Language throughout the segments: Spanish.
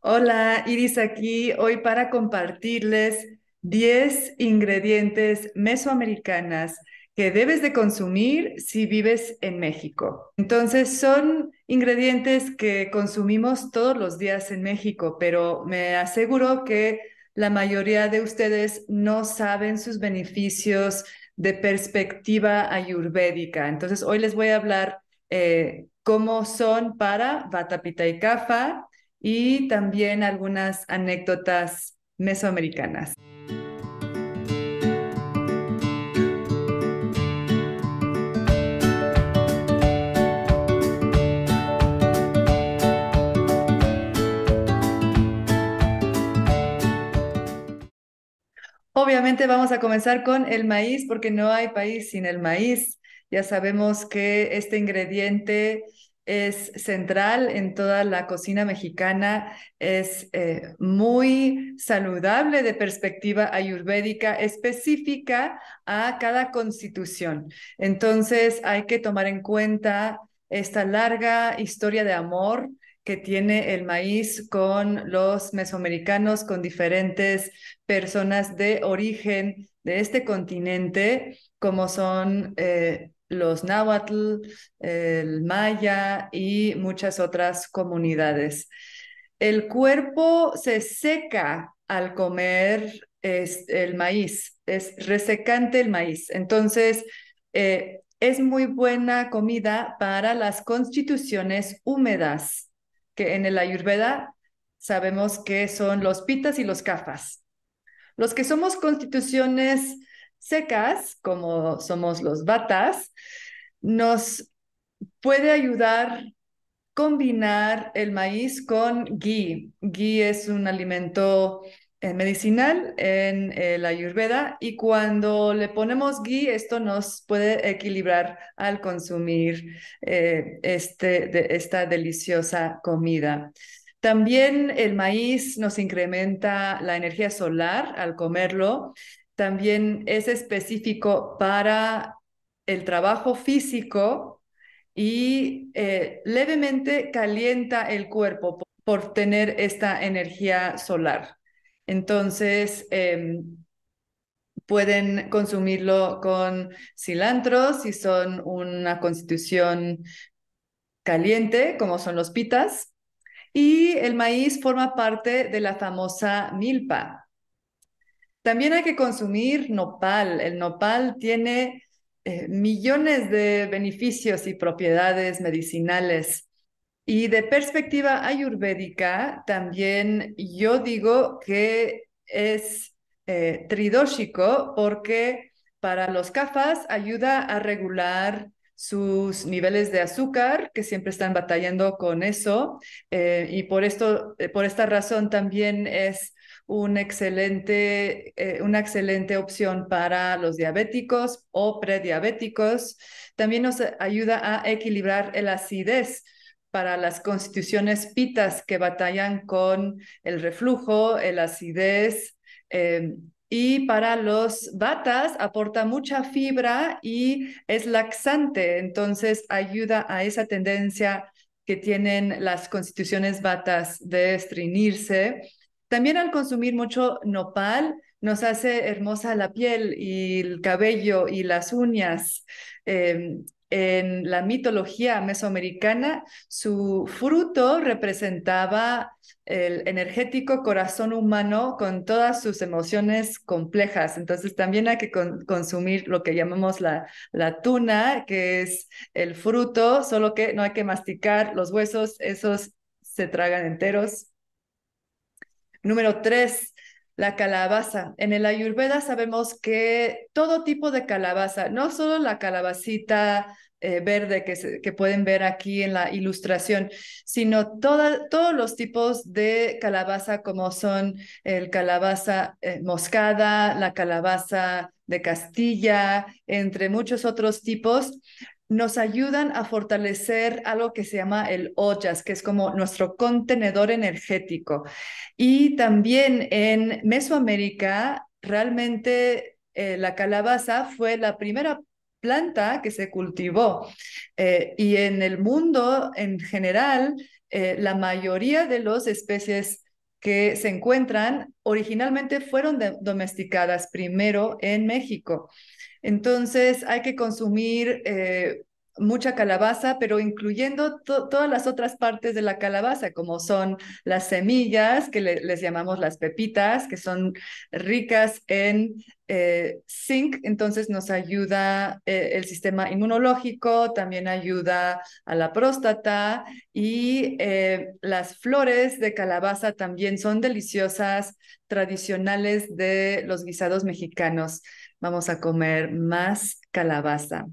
Hola, Iris aquí hoy para compartirles 10 ingredientes mesoamericanas que debes de consumir si vives en México. Entonces, son ingredientes que consumimos todos los días en México, pero me aseguro que la mayoría de ustedes no saben sus beneficios de perspectiva ayurvédica. Entonces, hoy les voy a hablar eh, cómo son para Vata Pitta y Kapha y también algunas anécdotas mesoamericanas. Obviamente vamos a comenzar con el maíz porque no hay país sin el maíz. Ya sabemos que este ingrediente es central en toda la cocina mexicana, es eh, muy saludable de perspectiva ayurvédica específica a cada constitución. Entonces hay que tomar en cuenta esta larga historia de amor que tiene el maíz con los mesoamericanos, con diferentes personas de origen de este continente, como son eh, los náhuatl, el maya y muchas otras comunidades. El cuerpo se seca al comer el maíz, es resecante el maíz. Entonces, eh, es muy buena comida para las constituciones húmedas, que en el ayurveda sabemos que son los pitas y los kafas. Los que somos constituciones secas, como somos los batas, nos puede ayudar combinar el maíz con ghee. Ghee es un alimento eh, medicinal en la ayurveda y cuando le ponemos ghee esto nos puede equilibrar al consumir eh, este, esta deliciosa comida. También el maíz nos incrementa la energía solar al comerlo también es específico para el trabajo físico y eh, levemente calienta el cuerpo por, tener esta energía solar. Entonces, em, pueden consumirlo con cilantro si son una constitución caliente, como son los pitas. Y el maíz forma parte de la famosa milpa, también hay que consumir nopal. El nopal tiene eh, millones de beneficios y propiedades medicinales. Y de perspectiva ayurvédica, también yo digo que es eh, tridóxico porque para los kafas ayuda a regular sus niveles de azúcar, que siempre están batallando con eso, eh, y por, esto, por esta razón también es excelente, eh, una excelente opción para los diabéticos o prediabéticos. También nos ayuda a equilibrar el acidez para las constituciones pitas que batallan con el reflujo, el acidez. Em, y para los batas aporta mucha fibra y es laxante, entonces ayuda a esa tendencia que tienen las constituciones batas de estreñirse también al consumir mucho nopal nos hace hermosa la piel y el cabello y las uñas. Em, en la mitología mesoamericana, su fruto representaba el energético corazón humano con todas sus emociones complejas. Entonces también hay que consumir lo que llamamos la, la tuna, que es el fruto, solo que no hay que masticar los huesos, esos se tragan enteros Número tres, la calabaza. En el Ayurveda sabemos que todo tipo de calabaza, no solo la calabacita eh, verde que, que, pueden ver aquí en la ilustración, sino todos los tipos de calabaza como son el calabaza eh, moscada, la calabaza de Castilla, entre muchos otros tipos, nos ayudan a fortalecer algo que se llama el ollas, que es como nuestro contenedor energético. Y también en Mesoamérica, realmente eh, la calabaza fue la primera planta que se cultivó. Eh, y en el mundo en general, eh, la mayoría de las especies que se encuentran originalmente fueron domesticadas primero en México. Entonces hay que consumir eh, mucha calabaza, pero incluyendo todas las otras partes de la calabaza, como son las semillas, que les llamamos las pepitas, que son ricas en eh, zinc, entonces nos ayuda eh, el sistema inmunológico, también ayuda a la próstata y las flores de calabaza también son deliciosas, tradicionales de los guisados mexicanos. Vamos a comer más calabaza.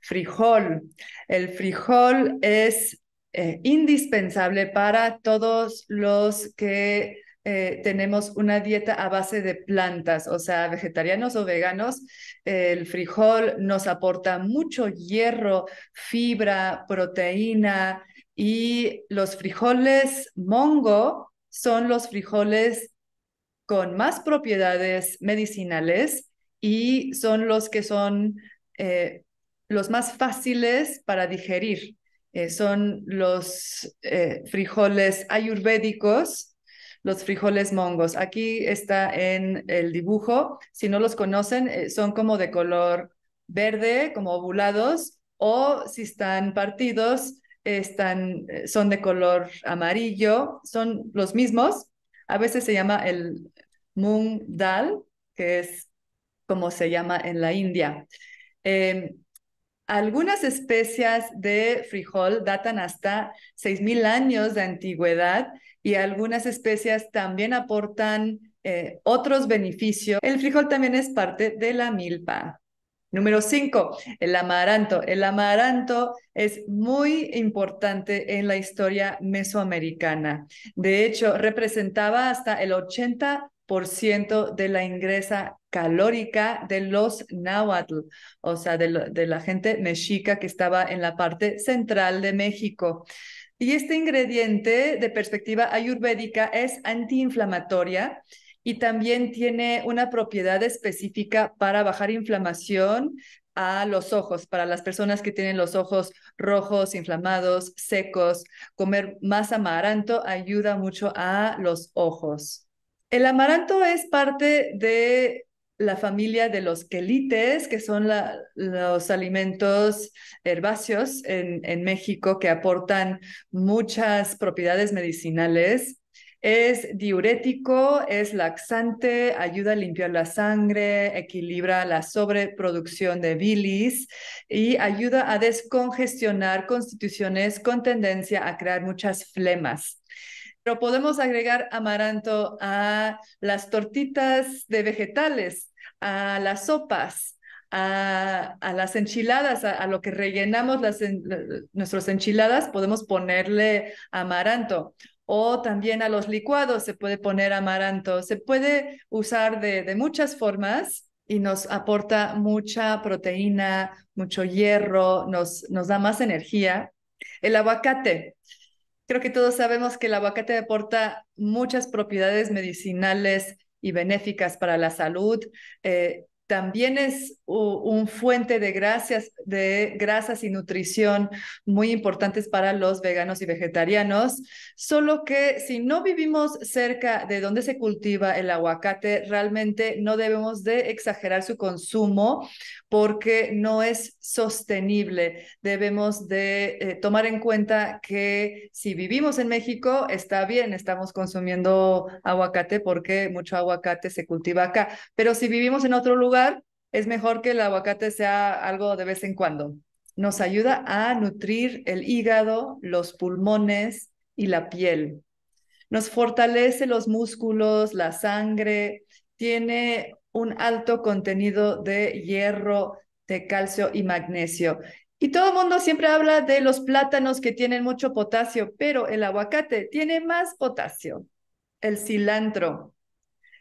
Frijol. El frijol es eh, indispensable para todos los que eh, tenemos una dieta a base de plantas, o sea, vegetarianos o veganos. el frijol nos aporta mucho hierro, fibra, proteína y los frijoles mongo son los frijoles con más propiedades medicinales y son los que son eh, los más fáciles para digerir. Eh, son los eh, frijoles ayurvédicos, los frijoles mongos. Aquí está en el dibujo. Si no los conocen, son como de color verde, como ovulados, o si están partidos, están, son de color amarillo. Son los mismos. A veces se llama el mung dal, que es como se llama en la India. Em, algunas especias de frijol datan hasta 6.000 años de antigüedad y algunas especias también aportan eh, otros beneficios. El frijol también es parte de la milpa. Número 5, el amaranto. El amaranto es muy importante en la historia mesoamericana. De hecho, representaba hasta el 80 ciento de la ingresa calórica de los náhuatl, o sea, de, la gente mexica que estaba en la parte central de México. Y este ingrediente de perspectiva ayurvédica es antiinflamatoria y también tiene una propiedad específica para bajar inflamación a los ojos, para las personas que tienen los ojos rojos, inflamados, secos. Comer más amaranto ayuda mucho a los ojos. El amaranto es parte de la familia de los quelites, que son los alimentos herbáceos en, en México que aportan muchas propiedades medicinales. Es diurético, es laxante, ayuda a limpiar la sangre, equilibra la sobreproducción de bilis y ayuda a descongestionar constituciones con tendencia a crear muchas flemas. Pero podemos agregar amaranto a las tortitas de vegetales, a las sopas, a, las enchiladas, a, lo que rellenamos las nuestras enchiladas, podemos ponerle amaranto. O también a los licuados se puede poner amaranto. Se puede usar de, muchas formas y nos aporta mucha proteína, mucho hierro, nos, nos da más energía. El aguacate. Creo que todos sabemos que el aguacate aporta muchas propiedades medicinales y benéficas para la salud. Eh, también es un fuente de grasas, y nutrición muy importantes para los veganos y vegetarianos, solo que si no vivimos cerca de donde se cultiva el aguacate, realmente no debemos de exagerar su consumo porque no es sostenible. Debemos de eh, tomar en cuenta que si vivimos en México, está bien, estamos consumiendo aguacate porque mucho aguacate se cultiva acá, pero si vivimos en otro lugar, es mejor que el aguacate sea algo de vez en cuando. Nos ayuda a nutrir el hígado, los pulmones y la piel. Nos fortalece los músculos, la sangre, tiene un alto contenido de hierro, de calcio y magnesio. Y todo el mundo siempre habla de los plátanos que tienen mucho potasio, pero el aguacate tiene más potasio. El cilantro,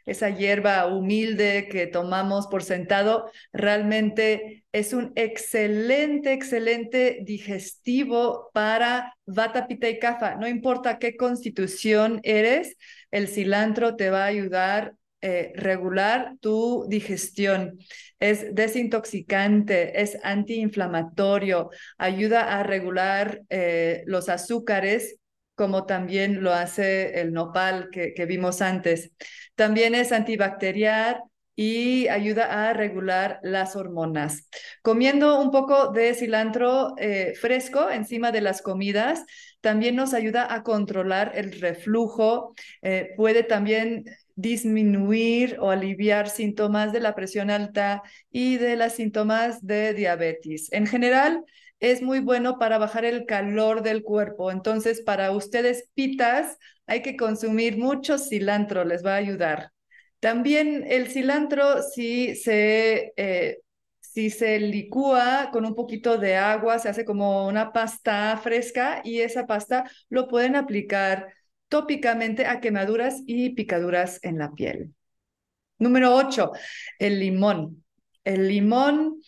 esa hierba humilde que tomamos por sentado, realmente es un excelente, excelente digestivo para Vata, Pitta y Kapha. No importa qué constitución eres, el cilantro te va a ayudar eh, regular tu digestión. Es desintoxicante, es antiinflamatorio, ayuda a regular eh, los azúcares como también lo hace el nopal que vimos antes. También es antibacterial, y ayuda a regular las hormonas. Comiendo un poco de cilantro eh, fresco encima de las comidas también nos ayuda a controlar el reflujo, eh, puede también disminuir o aliviar síntomas de la presión alta y de los síntomas de diabetes. En general, es muy bueno para bajar el calor del cuerpo. Entonces, para ustedes pitas, hay que consumir mucho cilantro, les va a ayudar. También el cilantro, si se, eh, se licúa con un poquito de agua, se hace como una pasta fresca y esa pasta lo pueden aplicar tópicamente a quemaduras y picaduras en la piel. Número 8, el limón. El limón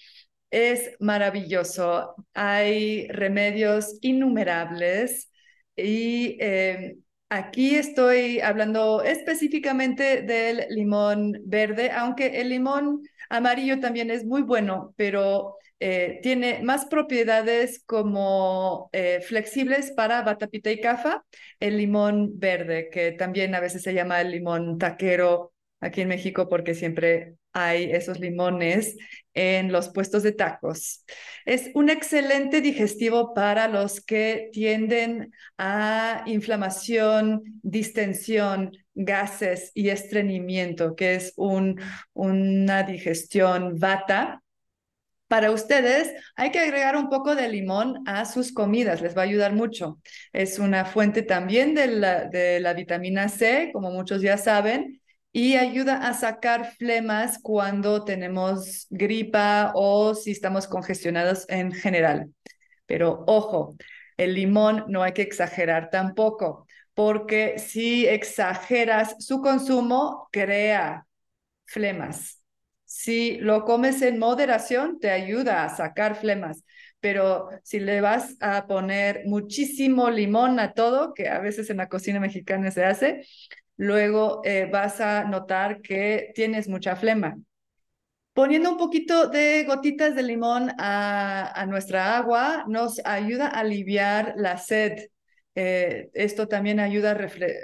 es maravilloso. Hay remedios innumerables y eh, Aquí estoy hablando específicamente del limón verde, aunque el limón amarillo también es muy bueno, pero eh, tiene más propiedades como eh, flexibles para batapita y cafa, el limón verde, que también a veces se llama el limón taquero aquí en México porque siempre hay esos limones en los puestos de tacos. Es un excelente digestivo para los que tienden a inflamación, distensión, gases y estreñimiento, que es un, una digestión vata. Para ustedes hay que agregar un poco de limón a sus comidas, les va a ayudar mucho. Es una fuente también de la, de la vitamina C, como muchos ya saben, y ayuda a sacar flemas cuando tenemos gripa o si estamos congestionados en general. Pero ojo, el limón no hay que exagerar tampoco, porque si exageras su consumo, crea flemas. Si lo comes en moderación, te ayuda a sacar flemas, pero si le vas a poner muchísimo limón a todo, que a veces en la cocina mexicana se hace, luego eh, vas a notar que tienes mucha flema. Poniendo un poquito de gotitas de limón a, nuestra agua nos ayuda a aliviar la sed. Eh, esto también ayuda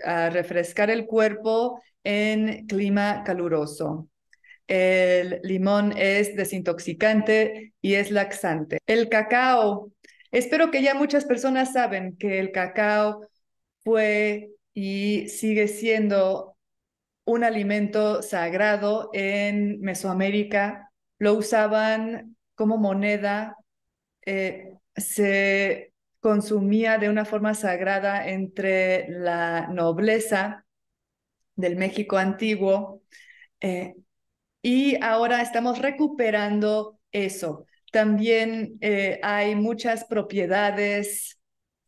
a, refrescar el cuerpo en clima caluroso. El limón es desintoxicante y es laxante. El cacao. Espero que ya muchas personas saben que el cacao fue y sigue siendo un alimento sagrado en Mesoamérica. Lo usaban como moneda, eh, se consumía de una forma sagrada entre la nobleza del México antiguo eh, y ahora estamos recuperando eso. También eh, hay muchas propiedades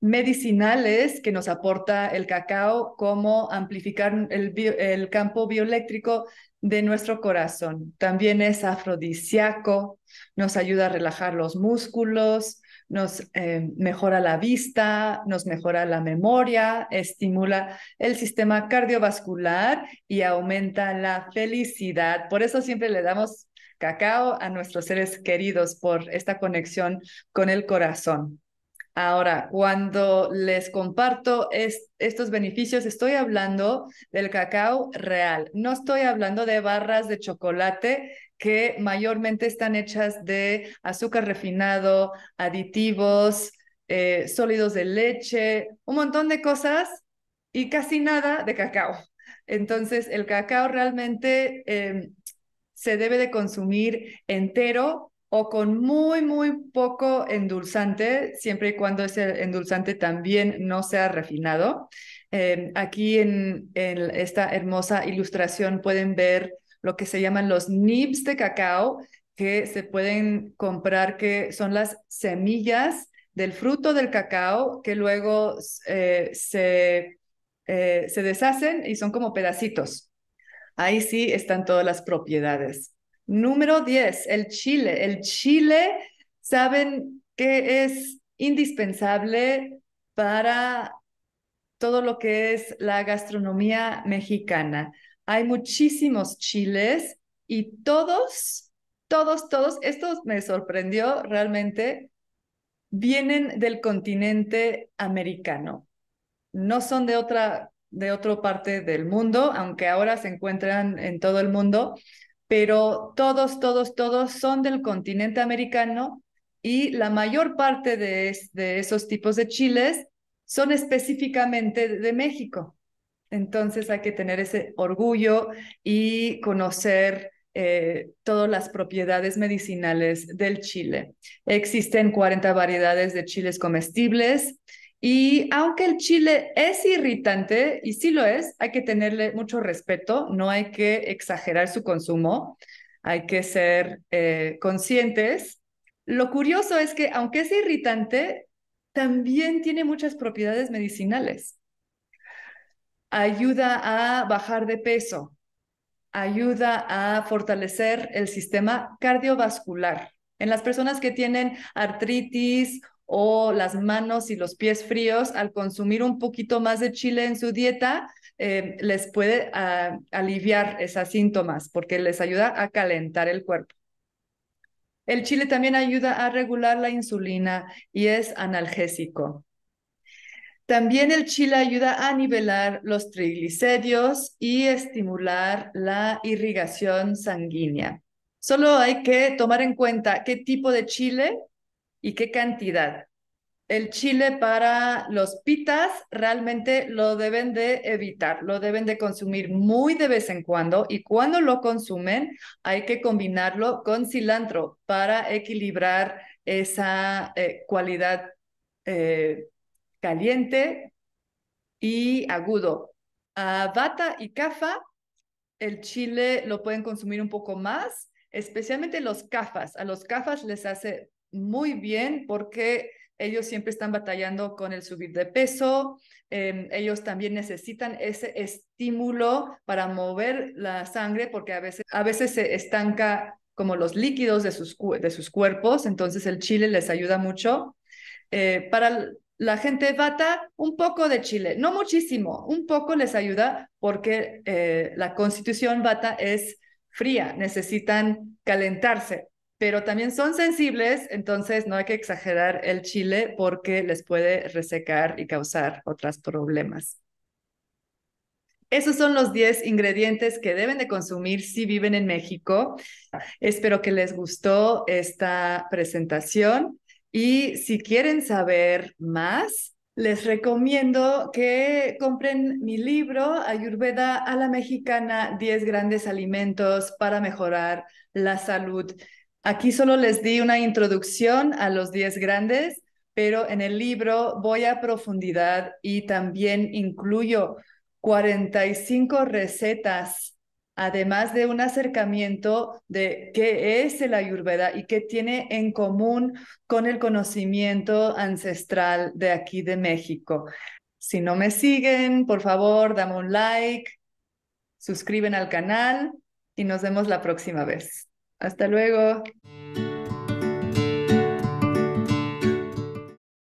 medicinales que nos aporta el cacao, como amplificar el, campo bioeléctrico de nuestro corazón. También es afrodisíaco, nos ayuda a relajar los músculos, nos eh, mejora la vista, nos mejora la memoria, estimula el sistema cardiovascular y aumenta la felicidad. Por eso siempre le damos cacao a nuestros seres queridos por esta conexión con el corazón. Ahora, cuando les comparto estos beneficios, estoy hablando del cacao real. No estoy hablando de barras de chocolate que mayormente están hechas de azúcar refinado, aditivos, eh, sólidos de leche, un montón de cosas y casi nada de cacao. Entonces, el cacao realmente em, se debe de consumir entero o con muy, muy poco endulzante, siempre y cuando ese endulzante también no sea refinado. Em, aquí en, esta hermosa ilustración pueden ver lo que se llaman los nibs de cacao, que se pueden comprar, que son las semillas del fruto del cacao que luego eh, se, eh, se deshacen y son como pedacitos. Ahí sí están todas las propiedades. Número 10, el chile. El chile, saben que es indispensable para todo lo que es la gastronomía mexicana. hay muchísimos chiles y todos, todos, todos, esto me sorprendió realmente, vienen del continente americano. No son de otra, de otra parte del mundo, aunque ahora se encuentran en todo el mundo, pero todos, todos, todos son del continente americano y la mayor parte de, de esos tipos de chiles son específicamente de México. Entonces hay que tener ese orgullo y conocer eh, todas las propiedades medicinales del chile. Existen 40 variedades de chiles comestibles y aunque el chile es irritante, y sí lo es, hay que tenerle mucho respeto, no hay que exagerar su consumo, hay que ser eh, conscientes. Lo curioso es que aunque es irritante, también tiene muchas propiedades medicinales. Ayuda a bajar de peso, ayuda a fortalecer el sistema cardiovascular. En las personas que tienen artritis o las manos y los pies fríos, al consumir un poquito más de chile en su dieta, eh, les puede ah, aliviar esos síntomas porque les ayuda a calentar el cuerpo. El chile también ayuda a regular la insulina y es analgésico. También el chile ayuda a nivelar los triglicéridos y estimular la irrigación sanguínea. Solo hay que tomar en cuenta qué tipo de chile y qué cantidad. El chile para los pitas realmente lo deben de evitar, lo deben de consumir muy de vez en cuando y cuando lo consumen hay que combinarlo con cilantro para equilibrar esa eh, cualidad eh, caliente y agudo. A bata y cafa, el chile lo pueden consumir un poco más, especialmente los cafas. A los cafas les hace muy bien porque ellos siempre están batallando con el subir de peso, em, ellos también necesitan ese estímulo para mover la sangre porque a veces, a veces se estanca como los líquidos de sus, de sus cuerpos, entonces el chile les ayuda mucho. Eh, para la gente bata, un poco de chile, no muchísimo, un poco les ayuda porque eh, la constitución bata es fría, necesitan calentarse pero también son sensibles, entonces no hay que exagerar el chile porque les puede resecar y causar otros problemas. Esos son los 10 ingredientes que deben de consumir si viven en México. Espero que les gustó esta presentación y si quieren saber más, les recomiendo que compren mi libro Ayurveda a la Mexicana, 10 grandes alimentos para mejorar la salud. Aquí solo les di una introducción a los 10 grandes, pero en el libro voy a profundidad y también incluyo 45 recetas, además de un acercamiento de qué es el ayurveda y qué tiene en común con el conocimiento ancestral de aquí de México. Si no me siguen, por favor, dame un like, suscriben al canal y nos vemos la próxima vez. Hasta luego.